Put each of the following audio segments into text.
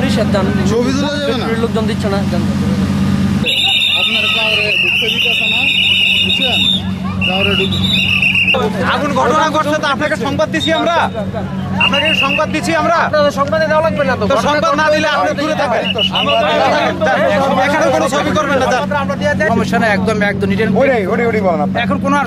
কিসের দান ছবি তোলা যাবে না? লোকজন দিচ্ছে না দান আপনার কাউরে ঢুকতে দিতেছে না বুঝছেন? কাউরে ঢুক আগুন ঘটনা ঘটছে তো আপনাকে সংবাদ দিছি আমরা। আপনাকে সংবাদ দিচ্ছি আমরা। সংবাদে দেওয়া লাগবে না তো? সংবাদ না দিলে আপনি দূরে থাকেন। এখানে কোনো ছবি করবেন না সমস্যা না একদম একদম নিটেন ওটাই ওটাই ওটাই বলেন আপনি এখন কোনো আর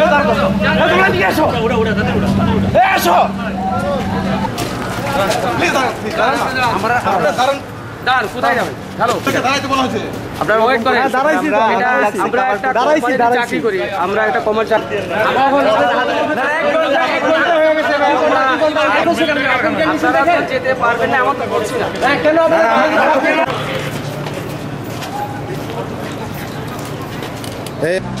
সমস্যা নেই এইভাবে তাহলে একদম আমরা যে দাঁড়ান কোথায় যাবেন হ্যালো আপনারা ওয়েট করেন এটা আমরা একটা কোম্পানিতে চাকরি করি আমরা একটা কমার্শিয়াল আপনারা যেতে পারবেন না আমাকে বলছি না কেন একটা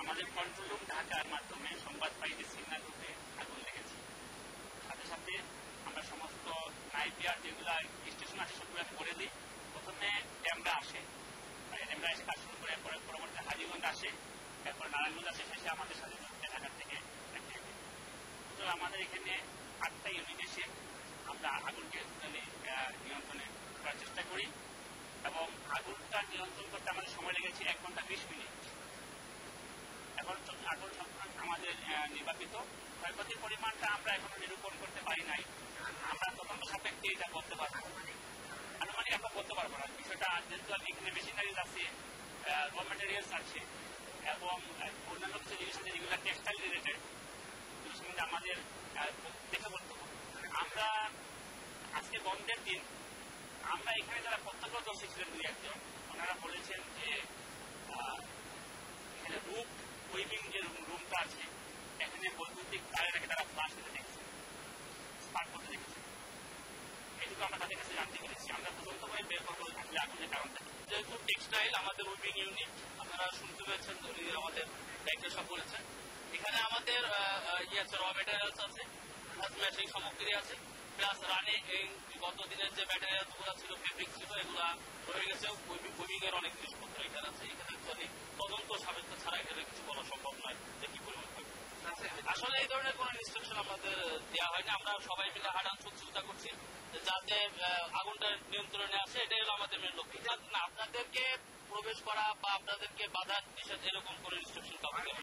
আমাদের কন্ট্রোল রুম ঢাকার মাধ্যমে সংবাদ পাইতে সিগন্যাল রুটে আগুন লেগেছে সাথে সাথে আমরা সমস্ত নাইপিয়ার যেগুলো স্টেশন আছে সবগুলো করে দিই প্রথমে ড্যামরা আসে করে পরবর্তী হাজিগঞ্জ আসে। এরপর নারায়ণগঞ্জ আসে শেষে আমাদের সাথে ঢাকার থেকে। সুতরাং আমাদের এখানে আটটা ইউনিট এসে আমরা আগুনকে নিয়ন্ত্রণে করার চেষ্টা করি এবং আগুনটা নিয়ন্ত্রণ করতে আমাদের সময় লেগেছে এক ঘণ্টা বিশ মিনিট এখন তো আগুন আমাদের আহ, নির্বাপিত ক্ষয়ক্ষতির পরিমাণটা আমরা এখনও নিরূপণ করতে পারি নাই আমরা তদন্ত সাপেক্ষে এটা বলতে পারব আনুমানিক এখন বলতে পারব না বিষয়টা যেহেতু আমি এখানে মেশিনারিজ আছে র মেটেরিয়ালস আছে এবং অন্যান্য কিছু জিনিস আছে যেগুলো টেক্সটাইল রিলেটেড সম্বন্ধে আমাদের দেখে হবে আমরা আজকে বন্ধের দিন আমরা এখানে যারা প্রত্যক্ষদর্শী ছিলেন দুই একজন ওনারা বলেছেন যে এখানে রূপ উইভিং যে রুমটা আছে এখানে বৈদ্যুতিক তারের তারা ফ্লাশ দিতে দেখছে স্পার্ক করতে দেখেছে আমরা ইয়ে অনেক জিনিসপত্র এখানে আছে এখানে তদন্ত ছাড়া এখানে কিছু বলা সম্ভব নয় যে আসলে এই ধরনের কোনো আমাদের দেওয়া হয়নি আমরা সবাই মিলে হাডান চিন্তা করছি যাতে আগুনটা নিয়ন্ত্রণে আসে, এটাই হলো আমাদের মেন লক্ষ্য আপনাদেরকে প্রবেশ করা বা আপনাদেরকে বাধা নিষেধ এরকম কোন ইনস্ট্রাকশন কাউকে।